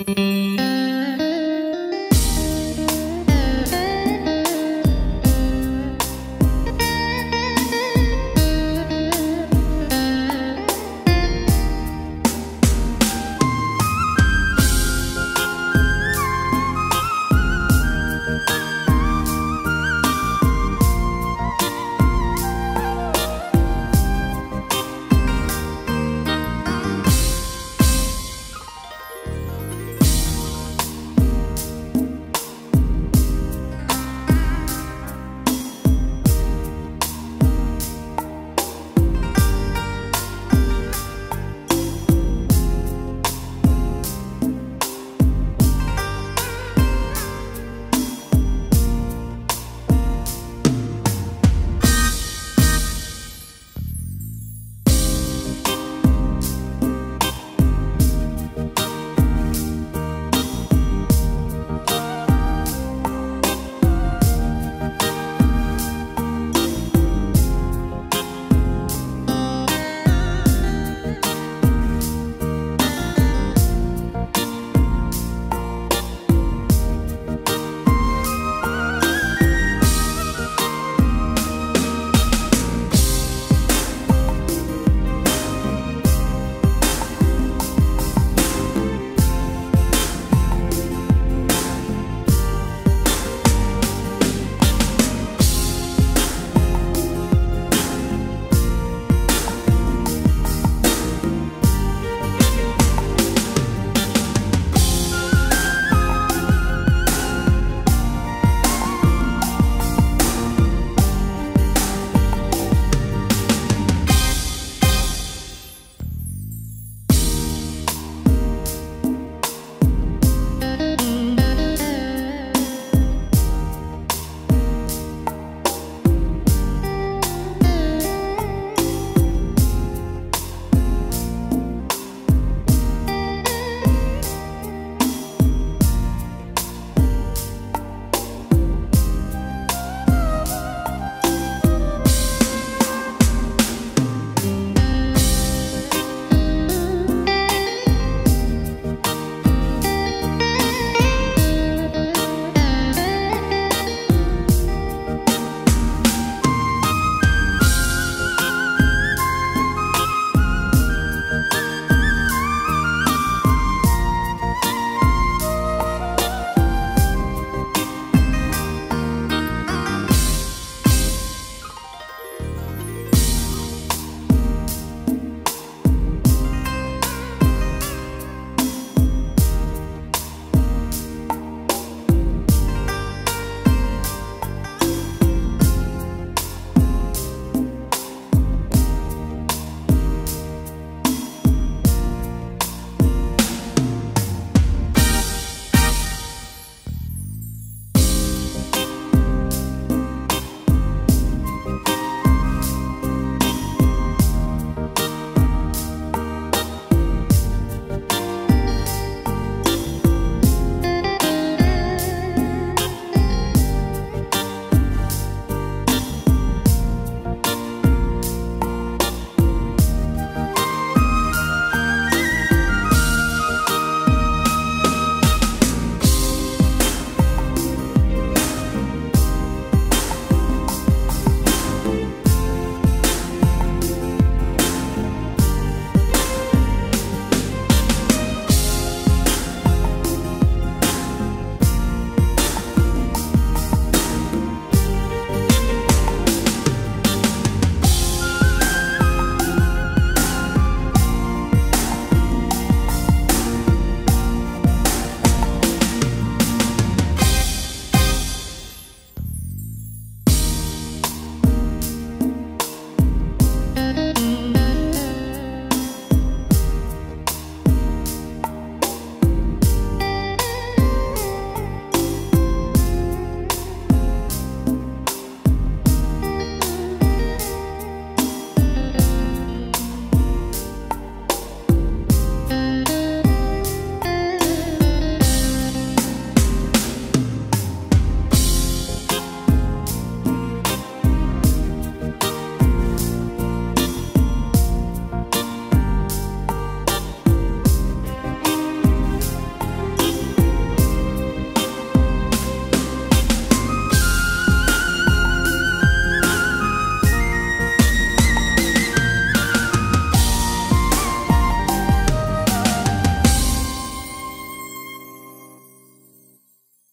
you